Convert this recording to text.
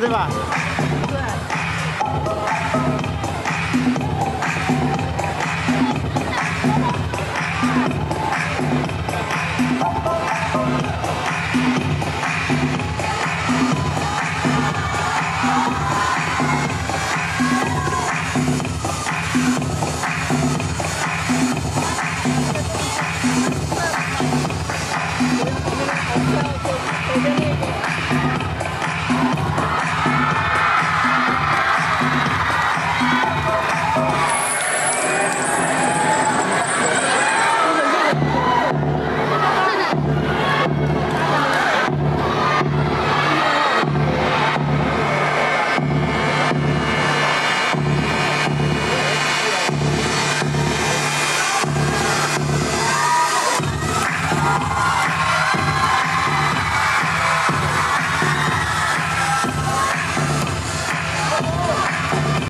对吧？对。